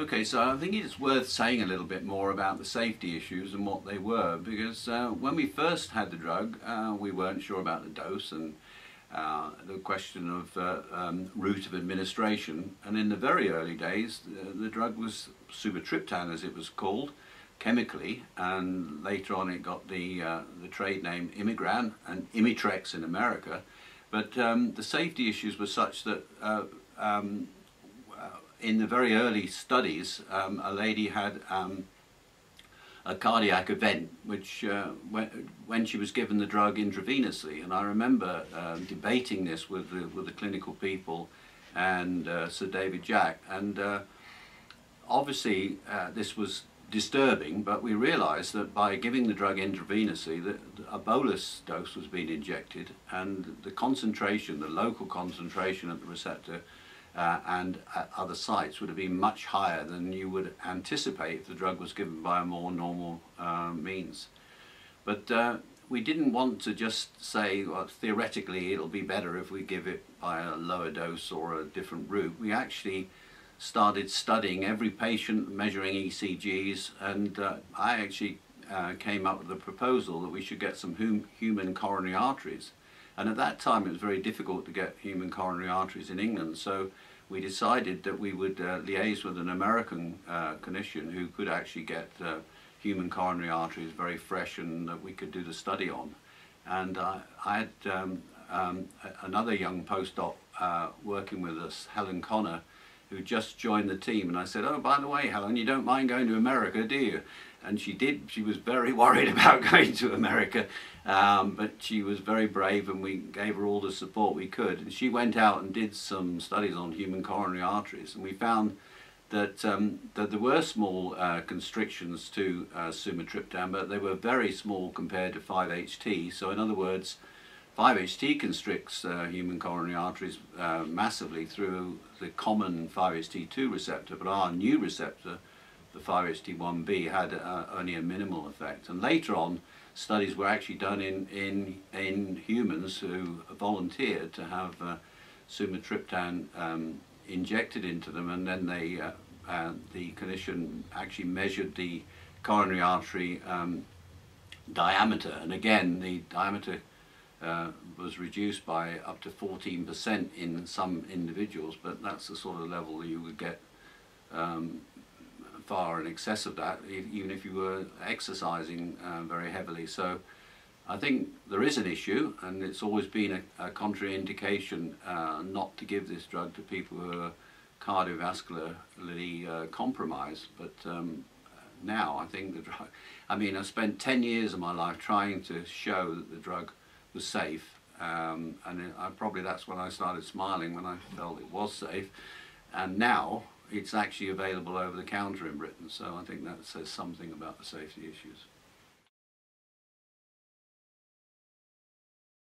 Okay, so I think it's worth saying a little bit more about the safety issues and what they were, because uh, when we first had the drug, uh, we weren't sure about the dose and uh, the question of uh, um, route of administration. And in the very early days, the, the drug was sumatriptan, as it was called, chemically, and later on it got the, uh, the trade name Imigran and Imitrex in America. But um, the safety issues were such that uh, um, in the very early studies, um, a lady had um, a cardiac event, which uh, when, when, she was given the drug intravenously, and I remember uh, debating this with the, with the clinical people and uh, Sir David Jack, and uh, obviously uh, this was disturbing, but we realized that by giving the drug intravenously, that a bolus dose was being injected, and the concentration, the local concentration at the receptor, uh, and at other sites would have been much higher than you would anticipate if the drug was given by a more normal uh, means. But uh, we didn't want to just say, well, theoretically it'll be better if we give it by a lower dose or a different route. We actually started studying every patient, measuring ECGs, and uh, I actually uh, came up with the proposal that we should get some hum human coronary arteries and at that time it was very difficult to get human coronary arteries in England, so we decided that we would uh, liaise with an American uh, clinician who could actually get uh, human coronary arteries very fresh and that we could do the study on. And I had um, um, another young postdoc uh, working with us, Helen Connor, who just joined the team and I said, oh by the way Helen, you don't mind going to America do you? And she did, she was very worried about going to America um, but she was very brave and we gave her all the support we could. And she went out and did some studies on human coronary arteries and we found that, um, that there were small uh, constrictions to uh, sumatriptan, but they were very small compared to 5-HT. So in other words, 5-HT constricts uh, human coronary arteries uh, massively through the common 5-HT2 receptor, but our new receptor, the 5-HT1B, had uh, only a minimal effect. And later on, studies were actually done in, in, in humans who volunteered to have uh, sumatriptan um, injected into them and then they, uh, uh, the clinician actually measured the coronary artery um, diameter and again the diameter uh, was reduced by up to 14% in some individuals but that's the sort of level you would get um, far in excess of that, even if you were exercising uh, very heavily. So I think there is an issue, and it's always been a, a contraindication uh, not to give this drug to people who are cardiovascularly uh, compromised. But um, now I think the drug, I mean, I spent 10 years of my life trying to show that the drug was safe. Um, and it, I, probably that's when I started smiling when I felt it was safe. And now, it's actually available over the counter in Britain. So I think that says something about the safety issues.